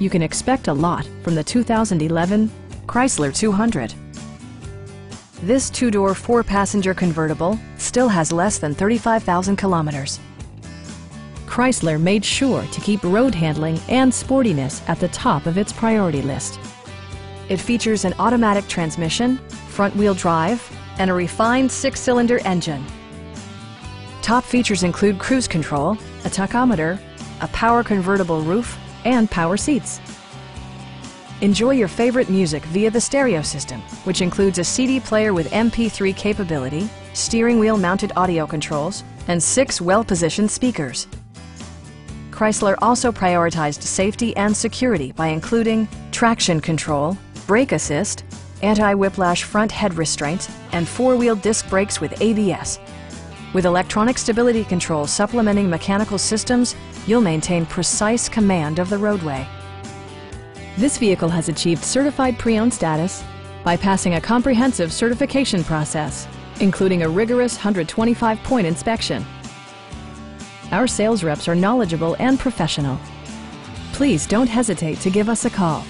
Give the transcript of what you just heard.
You can expect a lot from the 2011 Chrysler 200. This two-door, four-passenger convertible still has less than 35,000 kilometers. Chrysler made sure to keep road handling and sportiness at the top of its priority list. It features an automatic transmission, front-wheel drive, and a refined six-cylinder engine. Top features include cruise control, a tachometer, a power convertible roof, and power seats. Enjoy your favorite music via the stereo system, which includes a CD player with MP3 capability, steering wheel mounted audio controls, and six well-positioned speakers. Chrysler also prioritized safety and security by including traction control, brake assist, anti-whiplash front head restraints, and four-wheel disc brakes with ABS. With electronic stability control supplementing mechanical systems, you'll maintain precise command of the roadway. This vehicle has achieved certified pre-owned status by passing a comprehensive certification process, including a rigorous 125-point inspection. Our sales reps are knowledgeable and professional. Please don't hesitate to give us a call.